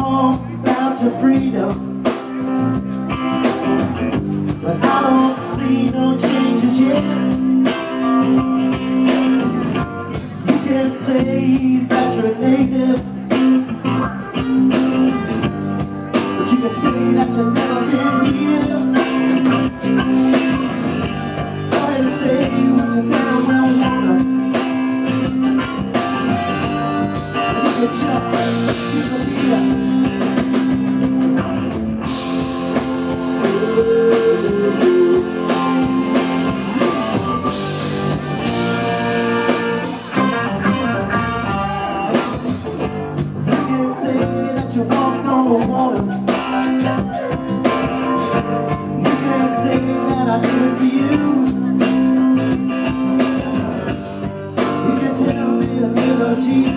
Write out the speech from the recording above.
song about your freedom. But I don't see no changes yet. You can say that you're native But you can say that you've never been here Go ahead and say what you You can